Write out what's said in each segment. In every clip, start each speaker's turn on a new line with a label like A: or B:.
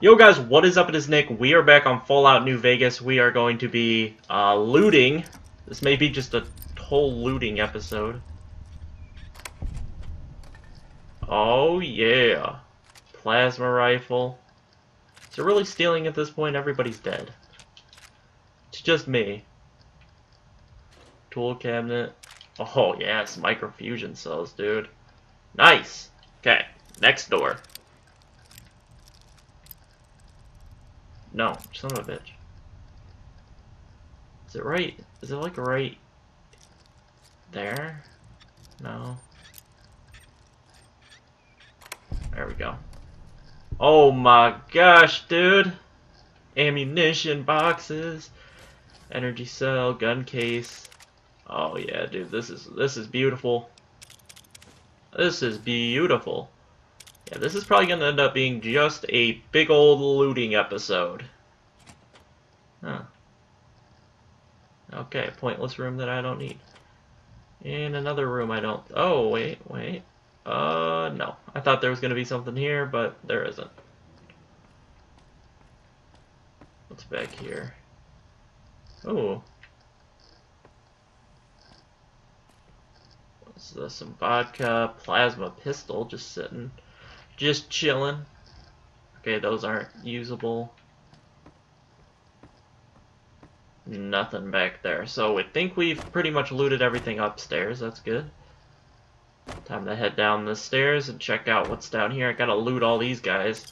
A: Yo guys, what is up? It is Nick. We are back on Fallout New Vegas. We are going to be uh, looting. This may be just a whole looting episode. Oh yeah. Plasma rifle. It really stealing at this point? Everybody's dead. It's just me. Tool cabinet. Oh yes, microfusion cells, dude. Nice. Okay, next door. No, son of a bitch. Is it right? Is it like right there? No. There we go. Oh my gosh, dude! Ammunition boxes, energy cell, gun case. Oh yeah, dude, this is this is beautiful. This is beautiful. Yeah, this is probably going to end up being just a big old looting episode. Huh. Okay, pointless room that I don't need. And another room I don't... Oh, wait, wait. Uh, no. I thought there was going to be something here, but there isn't. What's back here? Oh. What's this? Some vodka, plasma pistol just sitting. Just chilling. Okay, those aren't usable. Nothing back there. So I think we've pretty much looted everything upstairs. That's good. Time to head down the stairs and check out what's down here. I gotta loot all these guys.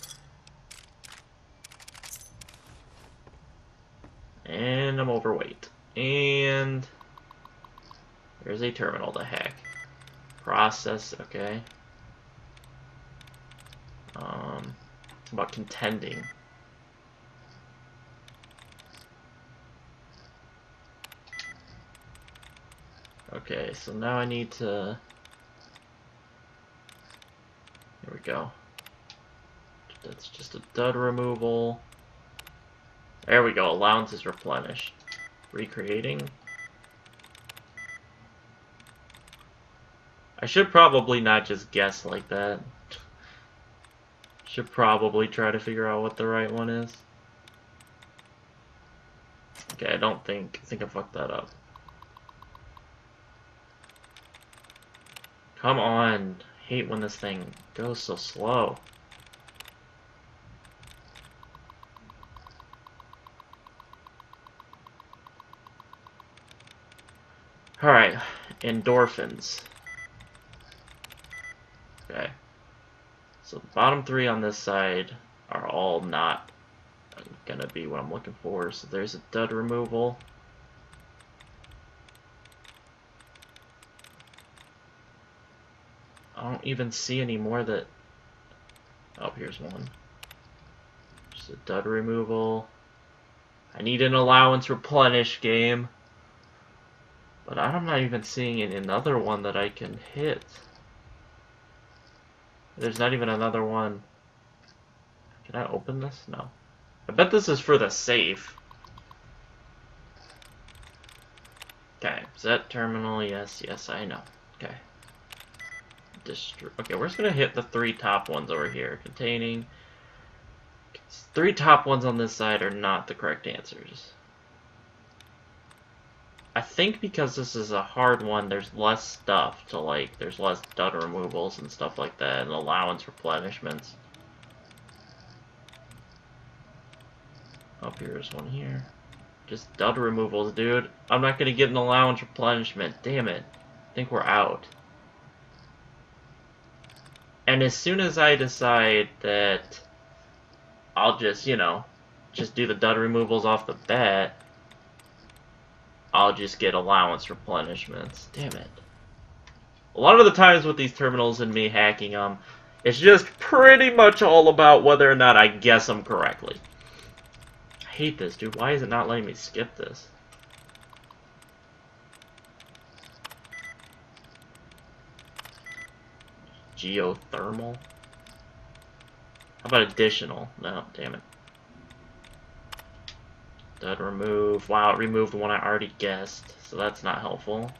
A: And I'm overweight. And there's a terminal to hack. Process, okay. Um, about contending. Okay, so now I need to... Here we go. That's just a dud removal. There we go, allowance is replenished. Recreating. I should probably not just guess like that. Should probably try to figure out what the right one is. Okay, I don't think, I think I fucked that up. Come on. hate when this thing goes so slow. Alright, endorphins. Okay. So the bottom three on this side are all not gonna be what I'm looking for. So there's a dud removal. I don't even see any more that... Oh, here's one. Just a dud removal. I need an allowance replenish game. But I'm not even seeing another one that I can hit. There's not even another one. Can I open this? No. I bet this is for the safe. Okay, set terminal, yes, yes, I know. Okay. Okay, we're just gonna hit the three top ones over here. Containing... Three top ones on this side are not the correct answers. I think because this is a hard one, there's less stuff to like, there's less dud removals and stuff like that, and allowance replenishments. Up here's one here. Just dud removals, dude. I'm not gonna get an allowance replenishment. Damn it. I think we're out. And as soon as I decide that I'll just, you know, just do the dud removals off the bat, I'll just get allowance replenishments. Damn it. A lot of the times with these terminals and me hacking them, it's just pretty much all about whether or not I guess them correctly. I hate this, dude. Why is it not letting me skip this? Geothermal? How about additional? No, damn it. Dud remove. Wow, it removed one I already guessed, so that's not helpful.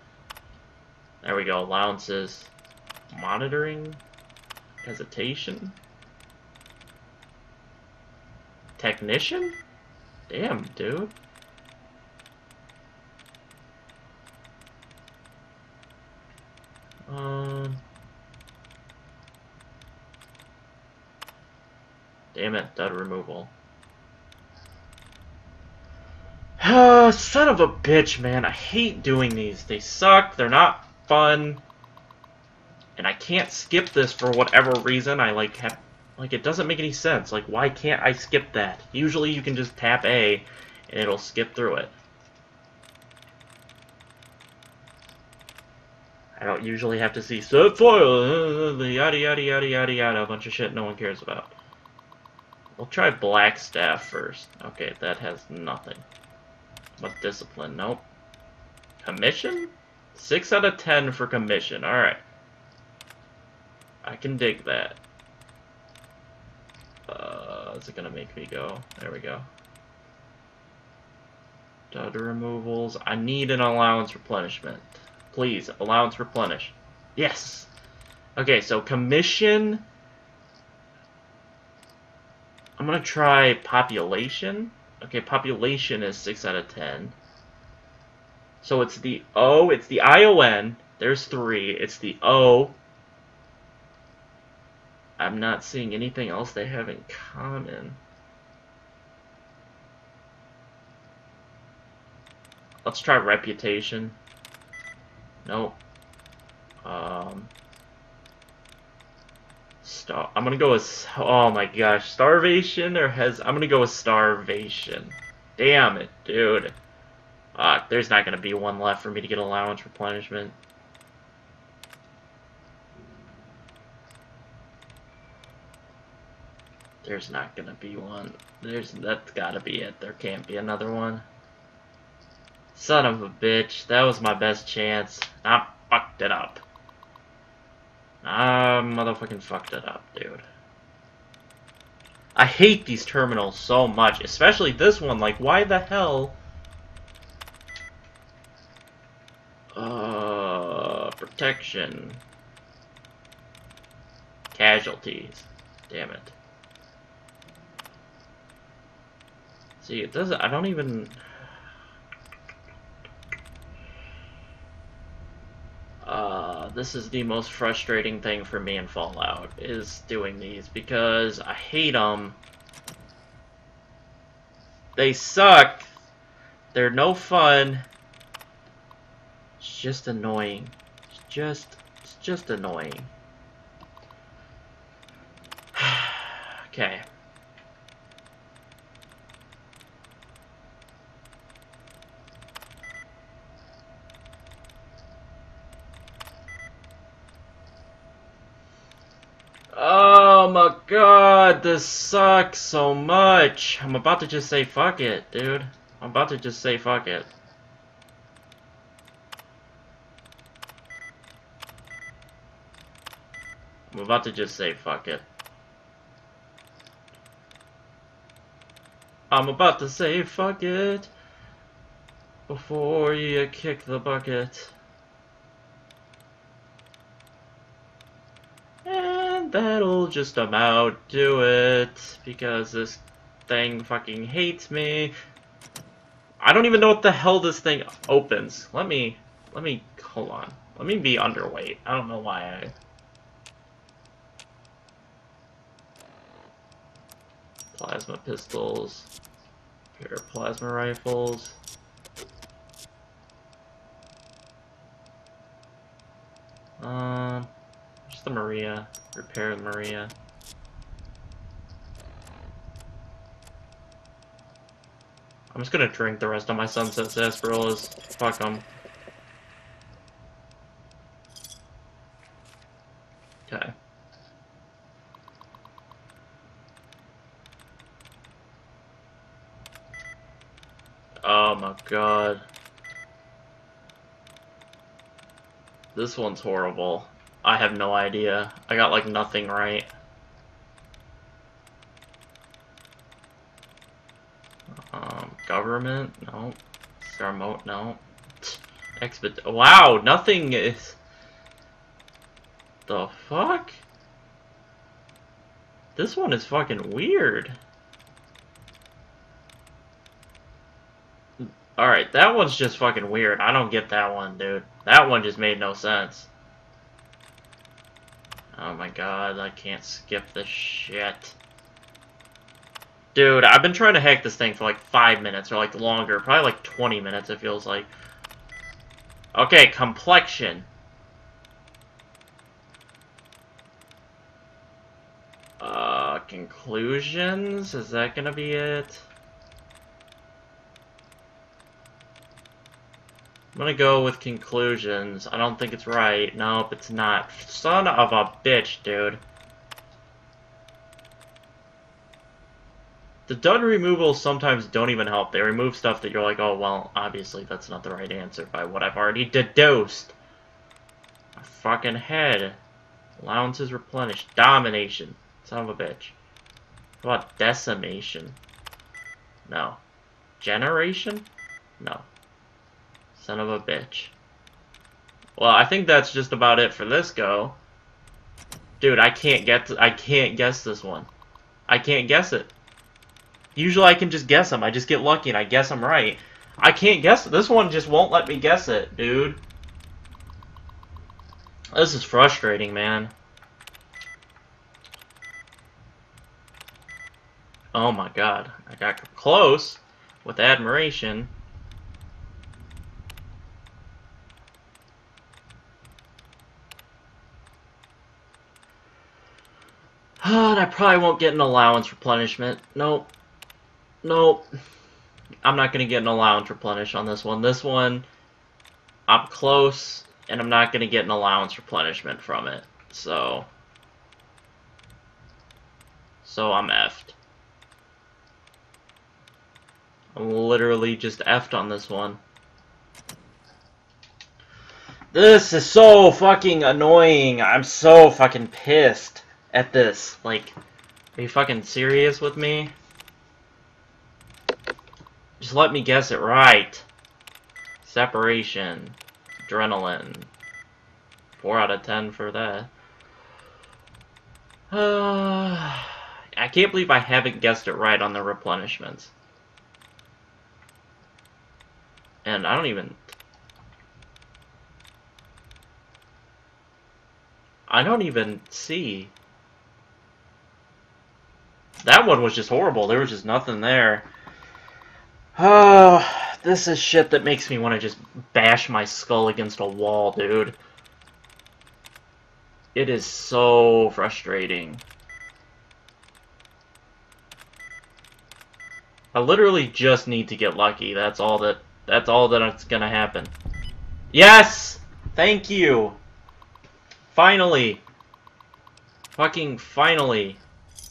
A: There we go, allowances. Monitoring. Hesitation. Technician? Damn, dude. Um. Damn it, dud removal. Ah, son of a bitch, man. I hate doing these. They suck. They're not fun. And I can't skip this for whatever reason. I, like, have... Like, it doesn't make any sense. Like, why can't I skip that? Usually you can just tap A, and it'll skip through it. I don't usually have to see set foil, the yada yada yada yada yada, a bunch of shit no one cares about. We'll try Black Staff first. Okay, that has nothing. What discipline? Nope. Commission? 6 out of 10 for commission. Alright. I can dig that. Uh, is it gonna make me go? There we go. Dud removals. I need an allowance replenishment. Please, allowance replenish. Yes! Okay, so commission... I'm gonna try population. Okay, population is 6 out of 10. So it's the O, it's the ION, there's 3, it's the O. I'm not seeing anything else they have in common. Let's try reputation. Nope. Um, star. I'm gonna go with. Oh my gosh, starvation or has. I'm gonna go with starvation. Damn it, dude. Uh, there's not gonna be one left for me to get allowance replenishment. There's not gonna be one. There's that's gotta be it. There can't be another one. Son of a bitch. That was my best chance. I fucked it up. I motherfucking fucked it up, dude. I hate these terminals so much, especially this one. Like, why the hell... Uh, protection. Casualties. Damn it. See, it doesn't... I don't even... Uh, this is the most frustrating thing for me in Fallout, is doing these, because I hate them. They suck. They're no fun. It's just annoying. It's just, it's just annoying. okay. Oh my god, this sucks so much. I'm about to just say fuck it, dude. I'm about to just say fuck it. I'm about to just say fuck it. I'm about to say fuck it before you kick the bucket. And that'll just about do it, because this thing fucking hates me. I don't even know what the hell this thing opens. Let me, let me, hold on. Let me be underweight. I don't know why I... Plasma pistols. Pair of plasma rifles. Um, the Maria. Repair Maria. I'm just gonna drink the rest of my Sunset Sarsaparillas. Fuck them. Okay. Oh my god. This one's horrible. I have no idea. I got like nothing right. Um, government? No. Remote? No. Exped- Wow, nothing is... The fuck? This one is fucking weird. Alright, that one's just fucking weird. I don't get that one, dude. That one just made no sense. Oh my god, I can't skip this shit. Dude, I've been trying to hack this thing for like five minutes, or like longer. Probably like 20 minutes, it feels like. Okay, complexion. Uh, conclusions? Is that gonna be it? I'm gonna go with conclusions. I don't think it's right. Nope, it's not. Son of a bitch, dude. The done removals sometimes don't even help. They remove stuff that you're like, oh, well, obviously that's not the right answer by what I've already deduced. My fucking head. Allowances replenished. Domination. Son of a bitch. How about decimation? No. Generation? No. Son of a bitch. Well, I think that's just about it for this go. Dude, I can't get I can't guess this one. I can't guess it. Usually I can just guess them. I just get lucky and I guess I'm right. I can't guess it. This one just won't let me guess it, dude. This is frustrating, man. Oh my god. I got close with admiration. and I probably won't get an allowance replenishment. Nope. Nope. I'm not going to get an allowance replenish on this one. This one, I'm close, and I'm not going to get an allowance replenishment from it. So, so I'm effed. I'm literally just effed on this one. This is so fucking annoying. I'm so fucking pissed at this. Like, are you fucking serious with me? Just let me guess it right. Separation. Adrenaline. 4 out of 10 for that. Uh, I can't believe I haven't guessed it right on the replenishments. And I don't even... I don't even see that one was just horrible. There was just nothing there. Oh, this is shit that makes me want to just bash my skull against a wall, dude. It is so frustrating. I literally just need to get lucky. That's all that that's all that's gonna happen. Yes! Thank you! Finally! Fucking finally.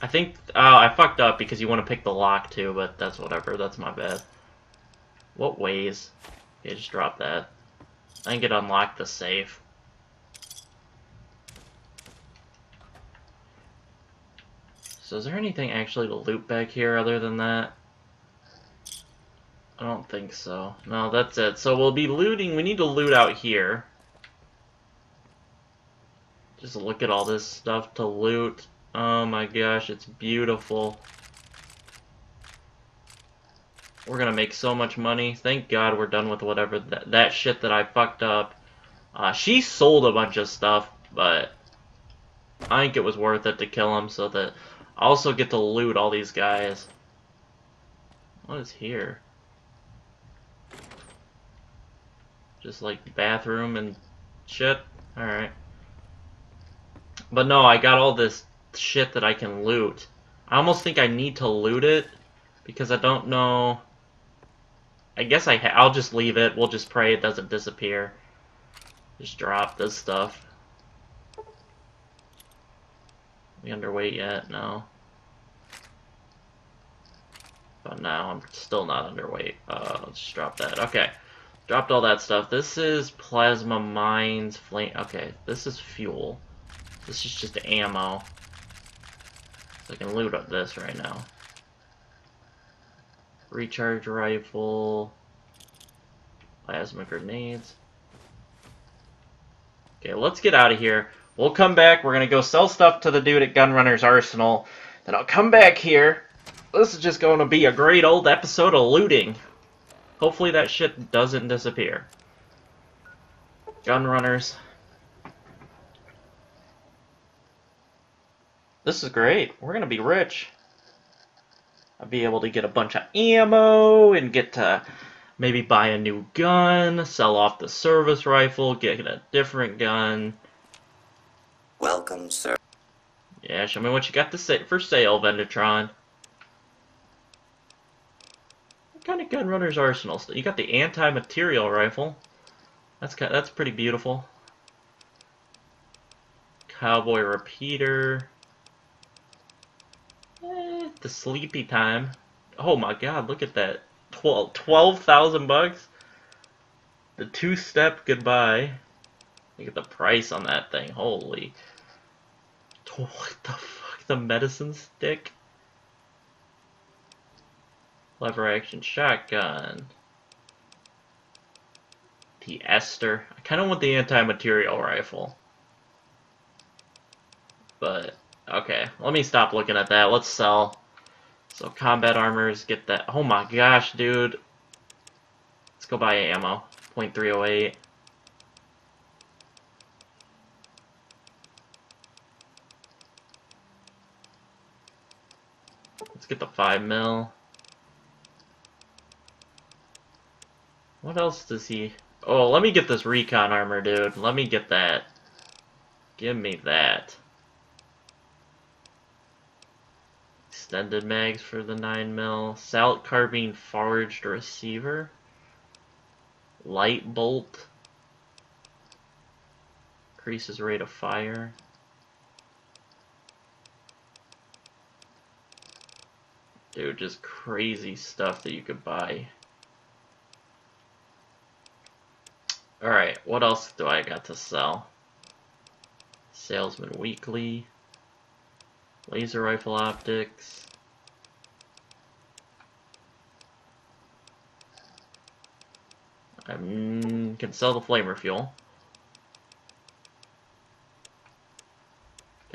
A: I think uh, I fucked up because you want to pick the lock too, but that's whatever. That's my bad. What ways? Okay, just drop that. I think it unlocked the safe. So is there anything actually to loot back here other than that? I don't think so. No, that's it. So we'll be looting. We need to loot out here. Just look at all this stuff to loot. Oh my gosh, it's beautiful. We're gonna make so much money. Thank God we're done with whatever that, that shit that I fucked up. Uh, she sold a bunch of stuff, but I think it was worth it to kill him so that I also get to loot all these guys. What is here? Just like bathroom and shit? Alright. But no, I got all this shit that I can loot. I almost think I need to loot it because I don't know. I guess I I'll just leave it. We'll just pray it doesn't disappear. Just drop this stuff. We underweight yet? No. But now I'm still not underweight. Uh, let's just drop that. Okay. Dropped all that stuff. This is plasma mines, flame. Okay, this is fuel. This is just ammo. So I can loot up this right now. Recharge rifle. Plasma grenades. Okay, let's get out of here. We'll come back. We're going to go sell stuff to the dude at Gunrunner's Arsenal. Then I'll come back here. This is just going to be a great old episode of looting. Hopefully that shit doesn't disappear. Gun This is great. We're gonna be rich. I'll be able to get a bunch of ammo and get to maybe buy a new gun, sell off the service rifle, get a different gun.
B: Welcome, sir.
A: Yeah, show me what you got to say for sale, Vendortron. What kind of gun runner's arsenal? You got the anti-material rifle. That's kind that's pretty beautiful. Cowboy repeater. The Sleepytyme. Oh my god, look at that. 12,000 bucks? The two-step goodbye. Look at the price on that thing. Holy. What the fuck? The medicine stick? Lever action shotgun. The Esther. I kind of want the anti-material rifle. But, okay. Let me stop looking at that. Let's sell. So combat armors, get that. Oh my gosh, dude. Let's go buy ammo. .308. Let's get the 5 mil. What else does he... Oh, let me get this recon armor, dude. Let me get that. Give me that. Extended mags for the 9 mil. Assault carbine forged receiver. Light bolt. Increases rate of fire. Dude, just crazy stuff that you could buy. Alright, what else do I got to sell? Salesman Weekly. Laser rifle optics. I can sell the flamer fuel.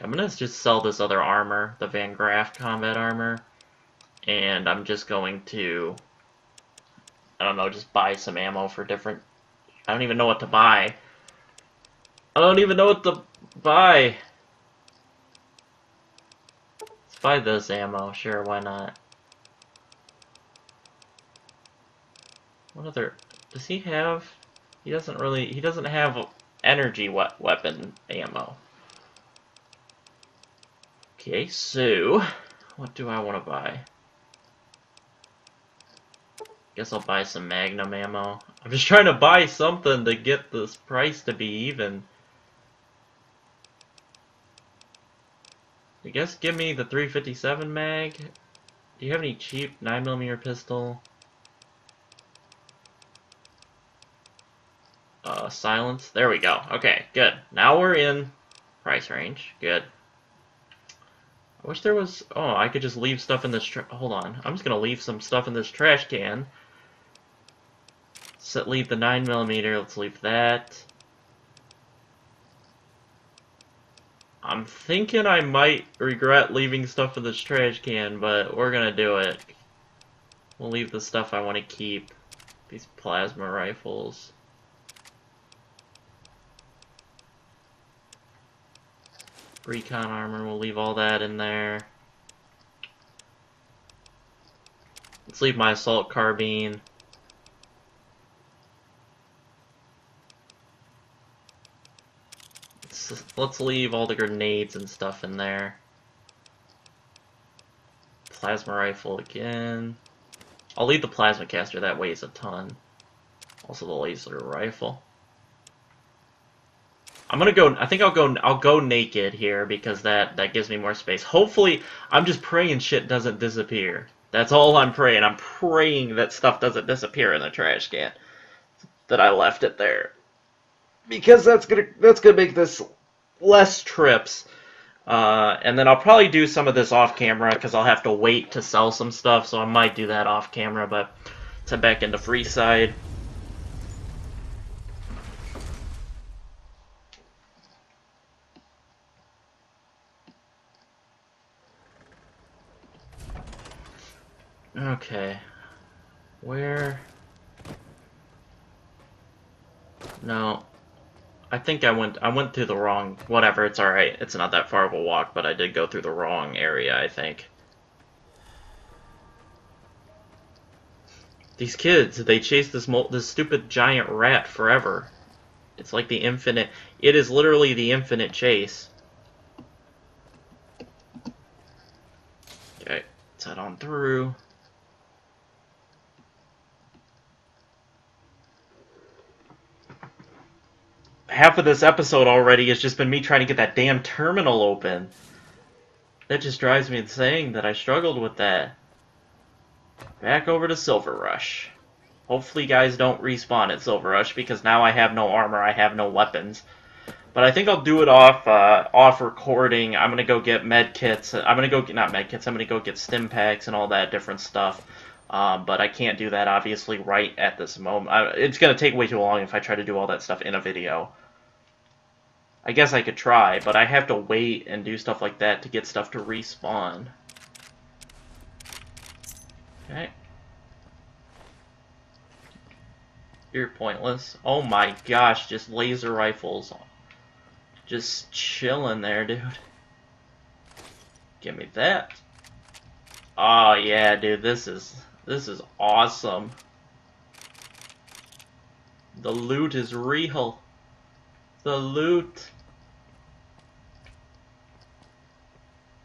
A: I'm gonna just sell this other armor, the Van Graff combat armor, and I'm just going to, I don't know, just buy some ammo for different, I don't even know what to buy. I don't even know what to buy buy this ammo, sure, why not? What other... Does he have... He doesn't really... He doesn't have energy we weapon ammo. Okay, so... What do I want to buy? Guess I'll buy some Magnum ammo. I'm just trying to buy something to get this price to be even. I guess give me the 357 mag. Do you have any cheap 9mm pistol? Uh, silence. There we go. Okay, good. Now we're in price range. Good. I wish there was... Oh, I could just leave stuff in this... Hold on. I'm just going to leave some stuff in this trash can. Set, leave the 9mm. Let's leave that. I'm thinking I might regret leaving stuff in this trash can, but we're gonna do it. We'll leave the stuff I want to keep. These plasma rifles. Recon armor, we'll leave all that in there. Let's leave my assault carbine. Let's leave all the grenades and stuff in there. Plasma rifle again. I'll leave the plasma caster, that weighs a ton. Also the laser rifle. I'm gonna go. I think I'll go. I'll go naked here because that that gives me more space. Hopefully, I'm just praying shit doesn't disappear. That's all I'm praying. I'm praying that stuff doesn't disappear in the trash can. That I left it there because that's gonna that's gonna make this less trips. Uh, and then I'll probably do some of this off camera because I'll have to wait to sell some stuff, so I might do that off camera. But to back into Freeside. Okay. Where No. I think I went I went through the wrong whatever, it's alright. It's not that far of a walk, but I did go through the wrong area, I think. These kids, they chase this this stupid giant rat forever. It's like the infinite it is literally the infinite chase. Okay, let's head on through. Half of this episode already has just been me trying to get that damn terminal open. That just drives me insane that I struggled with that. Back over to Silver Rush. Hopefully guys don't respawn at Silver Rush because now I have no armor, I have no weapons. But I think I'll do it off uh, off recording. I'm gonna go get med kits. I'm gonna go get not med kits. I'm gonna go get Stimpaks and all that different stuff. Um, but I can't do that obviously right at this moment. I, it's gonna take way too long if I try to do all that stuff in a video. I guess I could try, but I have to wait and do stuff like that to get stuff to respawn. Okay. You're pointless. Oh my gosh, just laser rifles. Just chilling there, dude. Give me that. Oh yeah, dude, this is this is awesome. The loot is real. The loot.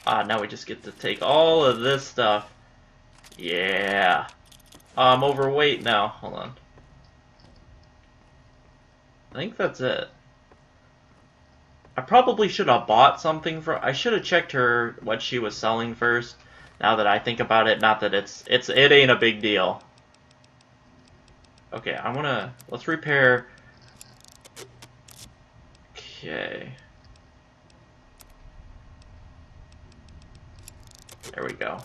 A: Ah, now we just get to take all of this stuff. Yeah. I'm overweight now. Hold on. I think that's it. I probably should have bought something for. I should have checked her what she was selling first. Now that I think about it, not that it's it's it ain't a big deal. Okay, I wanna let's repair. Okay. There we go.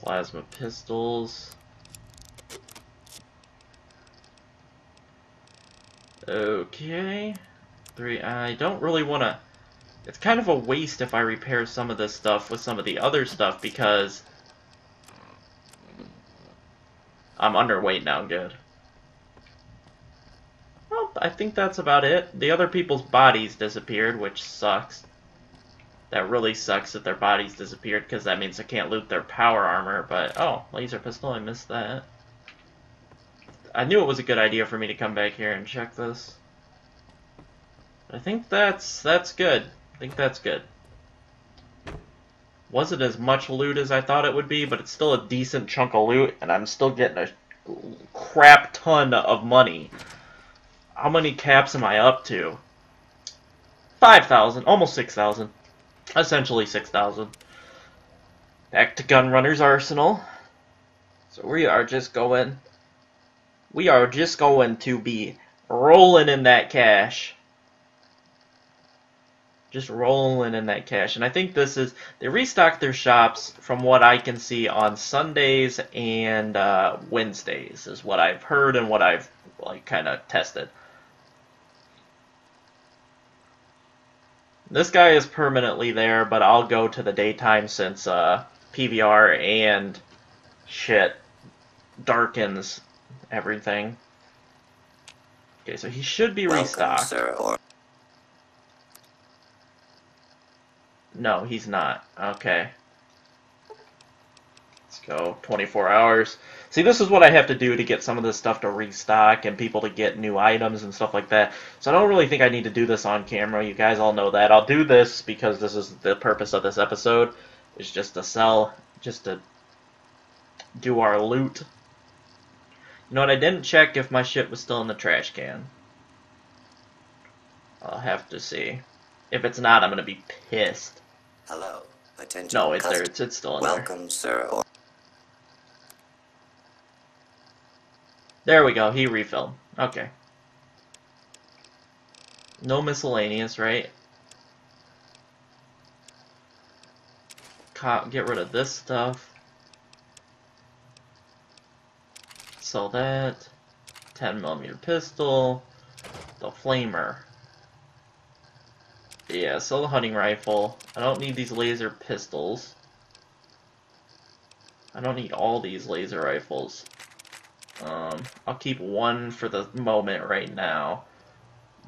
A: Plasma pistols. Okay. Three. I don't really want to... It's kind of a waste if I repair some of this stuff with some of the other stuff because... I'm underweight now, good. I think that's about it. The other people's bodies disappeared, which sucks. That really sucks that their bodies disappeared because that means I can't loot their power armor, but... Oh, laser pistol, I missed that. I knew it was a good idea for me to come back here and check this. I think that's that's good. I think that's good. Wasn't as much loot as I thought it would be, but it's still a decent chunk of loot, and I'm still getting a crap ton of money. How many caps am I up to? 5,000, almost 6,000. Essentially 6,000. Back to Gunrunner's Arsenal. So we are just going we are just going to be rolling in that cash. Just rolling in that cash. And I think this is, they restock their shops from what I can see on Sundays and uh, Wednesdays is what I've heard and what I've like kind of tested. This guy is permanently there, but I'll go to the daytime since uh, PVR and shit darkens everything. Okay, so he should be
B: Welcome,
A: restocked.
B: sir, or
A: No, he's not. Okay. Let's go. 24 hours. See, this is what I have to do to get some of this stuff to restock and people to get new items and stuff like that. So I don't really think I need to do this on camera. You guys all know that. I'll do this because this is the purpose of this episode. Is just to sell, just to do our loot. You know what? I didn't check if my shit was still in the trash can. I'll have to see. If it's not, I'm gonna be pissed.
B: hello, attention.
A: No, it's there. It's, it's still in there.
B: Welcome, sir, or
A: There we go. He refilled. Okay. No miscellaneous, right? Co- get rid of this stuff. Sell that. 10 millimeter pistol. The flamer. Yeah, sell the hunting rifle. I don't need these laser pistols. I don't need all these laser rifles. Um, I'll keep one for the moment right now.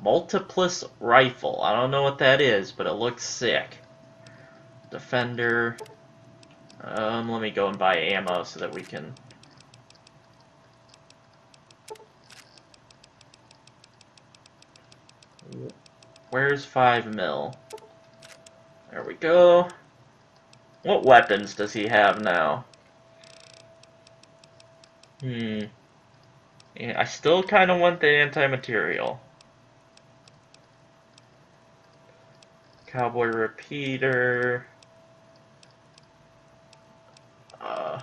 A: Multiplas rifle. I don't know what that is, but it looks sick. Defender. Um, let me go and buy ammo so that we can... Where's 5 mil? There we go. What weapons does he have now? Hmm. I still kind of want the anti-material. Cowboy repeater. Uh,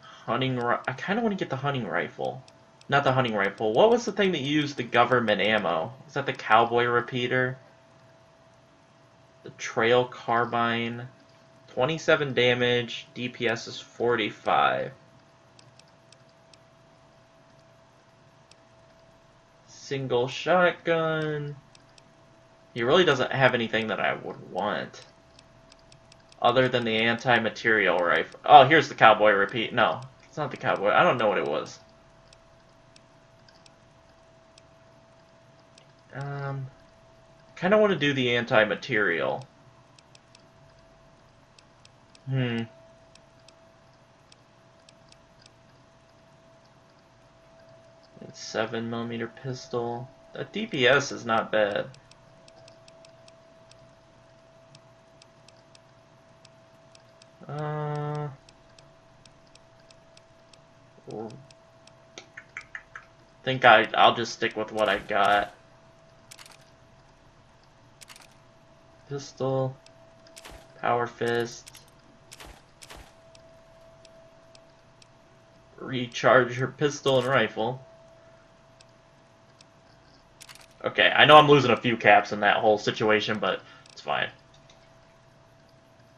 A: hunting. I kind of want to get the hunting rifle. Not the hunting rifle. What was the thing that used the government ammo? Is that the cowboy repeater? The trail carbine. 27 damage. DPS is 45. Single shotgun. He really doesn't have anything that I would want. Other than the anti-material rifle. Oh, here's the cowboy repeat. No, it's not the cowboy. I don't know what it was. Um, kind of want to do the anti-material. Hmm. Seven millimeter pistol. That DPS is not bad. Uh. Think I I'll just stick with what I got. Pistol, power fist. Recharge your pistol and rifle. Okay, I know I'm losing a few caps in that whole situation, but it's fine.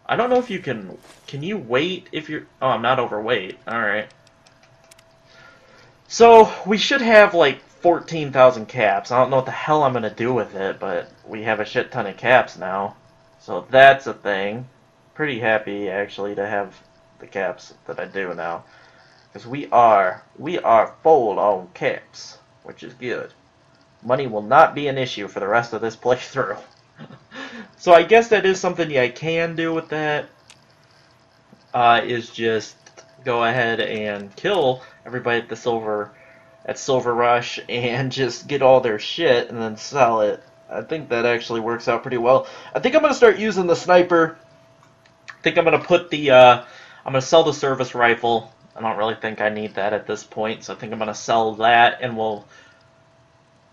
A: I don't know if you can... Can you wait if you're... Oh, I'm not overweight. Alright. So, we should have, like, 14,000 caps. I don't know what the hell I'm going to do with it, but we have a shit ton of caps now. So that's a thing. Pretty happy, actually, to have the caps that I do now. Because we are... We are full on caps, which is good. Money will not be an issue for the rest of this playthrough. so I guess that is something I can do with that. Uh, is just go ahead and kill everybody at the silver at Silver Rush and just get all their shit and then sell it. I think that actually works out pretty well. I think I'm gonna start using the sniper. I think I'm gonna put the uh, I'm gonna sell the service rifle. I don't really think I need that at this point, so I think I'm gonna sell that and we'll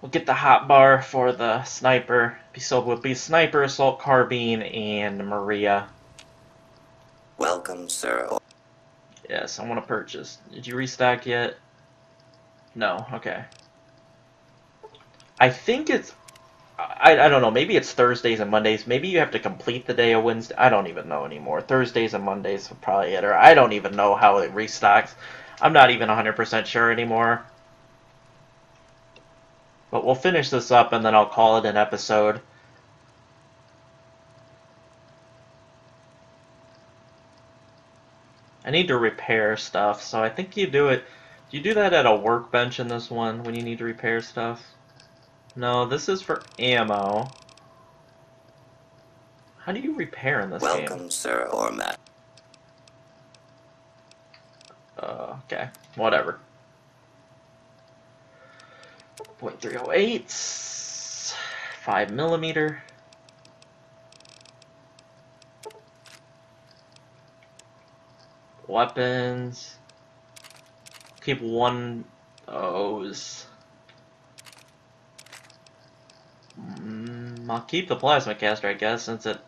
A: We'll get the hot bar for the sniper. So it will be sniper, assault carbine, and Maria.
B: Welcome, sir.
A: Yes, I want to purchase. Did you restock yet? No. Okay. I think it's. I, I don't know. Maybe it's Thursdays and Mondays. Maybe you have to complete the day of Wednesday. I don't even know anymore. Thursdays and Mondays are probably it. Or I don't even know how it restocks. I'm not even 100% sure anymore. But we'll finish this up and then I'll call it an episode. I need to repair stuff, so I think you do it... Do you do that at a workbench in this one when you need to repair stuff? No, this is for ammo. How do you repair in this
B: Welcome,
A: game?
B: Welcome, Sir Ormat.
A: Uh, okay. Whatever. 0.308, 5 millimeter. Weapons. Keep one those. Mm, I'll keep the plasma caster, I guess, since it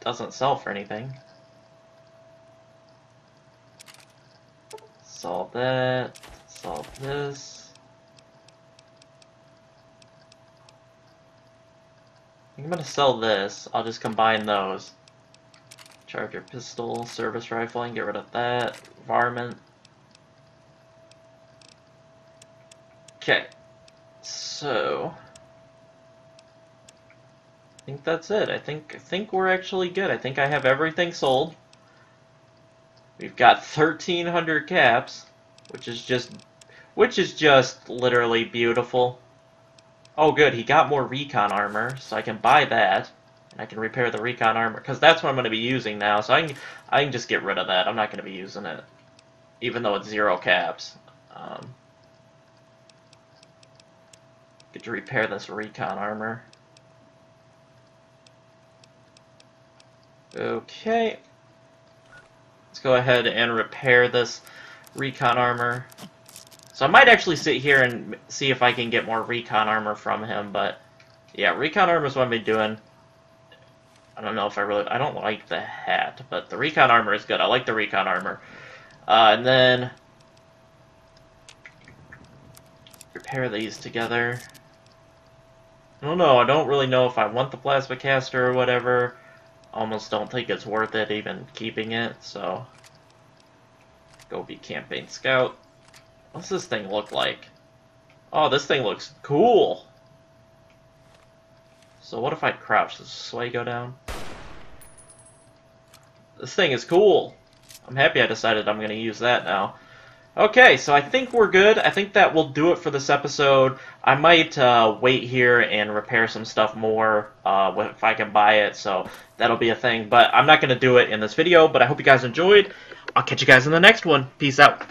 A: doesn't sell for anything. Solve that. Solve this. I'm gonna sell this. I'll just combine those. Charger pistol, service rifle, and get rid of that. Varmint. Okay. So I think that's it. I think I think we're actually good. I think I have everything sold. We've got 1,300 caps, which is just, which is just literally beautiful. Oh, good, he got more recon armor, so I can buy that, and I can repair the recon armor because that's what I'm going to be using now. So I can, I can just get rid of that. I'm not going to be using it, even though it's zero caps. Um, get to repair this recon armor. Okay. Let's go ahead and repair this recon armor. So I might actually sit here and see if I can get more recon armor from him, but yeah, recon armor is what I've been doing. I don't know if I really... I don't like the hat, but the recon armor is good. I like the recon armor. Uh, and then... Repair these together. I don't know. I don't really know if I want the plasma caster or whatever almost don't think it's worth it even keeping it, so Gobi Campaign scout. What's this thing look like? Oh, this thing looks cool. So what if I crouch? Does sway go down? This thing is cool. I'm happy I decided I'm going to use that now. Okay, so I think we're good. I think that will do it for this episode. I might uh, wait here and repair some stuff more uh, if I can buy it, so that'll be a thing. But I'm not going to do it in this video, but I hope you guys enjoyed. I'll catch you guys in the next one. Peace out.